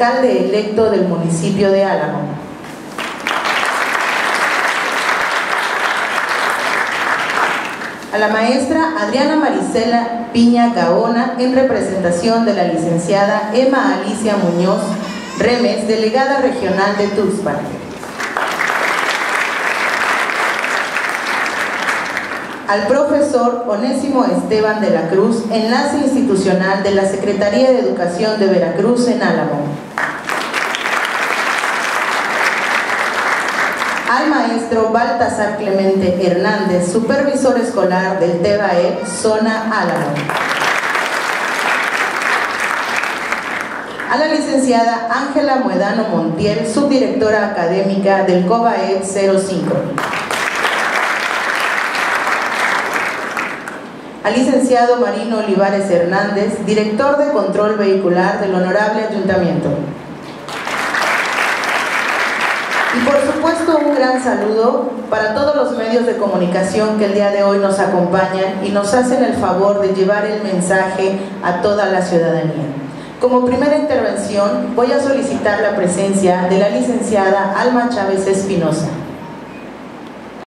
alcalde electo del municipio de Álamo. A la maestra Adriana Marisela Piña Gaona en representación de la licenciada Emma Alicia Muñoz Remes, delegada regional de Tuxpan. Al profesor Onésimo Esteban de la Cruz, enlace institucional de la Secretaría de Educación de Veracruz en Álamo. Al maestro Baltasar Clemente Hernández, supervisor escolar del TEBAE, zona Álamo. A la licenciada Ángela Muedano Montiel, subdirectora académica del COBAE 05. Al licenciado Marino Olivares Hernández, director de control vehicular del Honorable Ayuntamiento. Y por supuesto un gran saludo para todos los medios de comunicación que el día de hoy nos acompañan y nos hacen el favor de llevar el mensaje a toda la ciudadanía. Como primera intervención voy a solicitar la presencia de la licenciada Alma Chávez Espinosa.